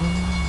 Mm-hmm.